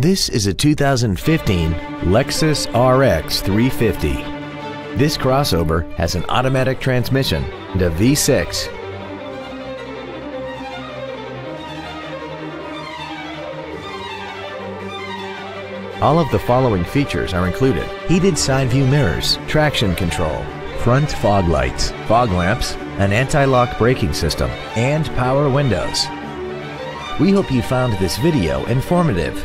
This is a 2015 Lexus RX 350. This crossover has an automatic transmission and a V6. All of the following features are included. Heated side view mirrors, traction control, front fog lights, fog lamps, an anti-lock braking system, and power windows. We hope you found this video informative.